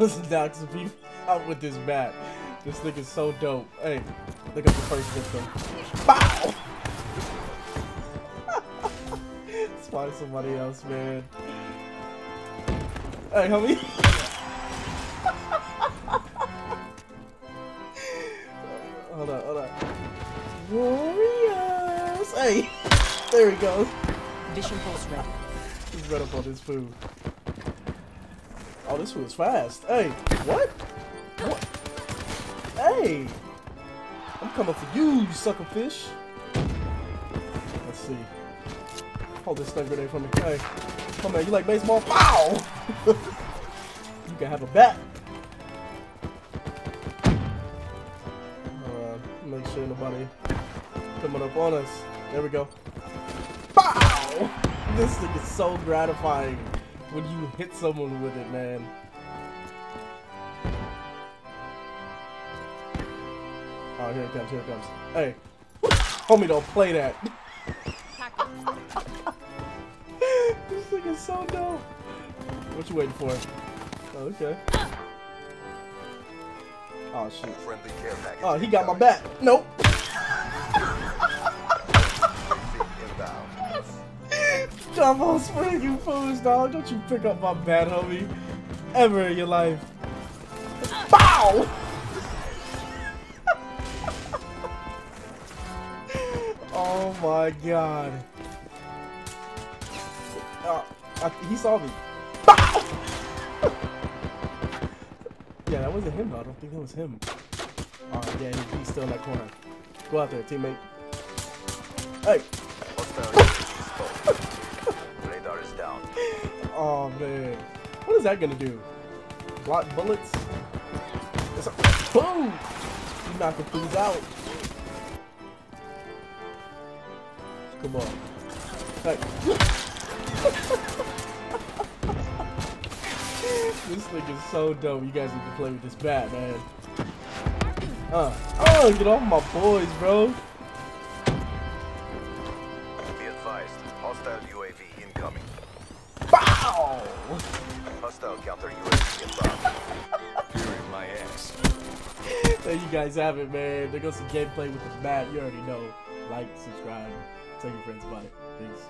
Let's knock some people out with this bat. This thing is so dope. Hey, look at the first victim. Bow! Find somebody else, man. Hey, homie. hold on, hold on. Warriors! Hey! There he goes. Vision pulse ready. He's right up on his food. Oh, this is fast. Hey, what? What? Hey! I'm coming for you, you sucker fish. Let's see. Hold this stun grenade from me. Hey, come on, you like baseball? Pow! you can have a bat. Uh, make sure nobody coming up on us. There we go. Pow! This thing is so gratifying when you hit someone with it, man. Oh, here it comes, here it comes. Hey, homie, don't play that. this thing is so dope. What you waiting for? Oh, okay. Oh, shit. Friendly care package Oh, he got my back. Nope. Drop on spring, you fools, dog. Don't you pick up my bat, homie. Ever in your life. Bow! oh my god. Uh, I, he saw me. Bow! yeah, that wasn't him, though. I don't think that was him. Oh, yeah, he, he's still in that corner. Go out there, teammate. Hey! Oh man. What is that gonna do? Block bullets? It's a boom! You knocking things out. Come on. Hey. this thing is so dope. You guys need to play with this bat, man. Uh, oh, get off my boys, bro. Be advised. Hostile UAV incoming. Hostile counter UAV my ass. there you guys have it, man. There goes some gameplay with the bat. You already know. Like, subscribe, tell your friends about it. Peace.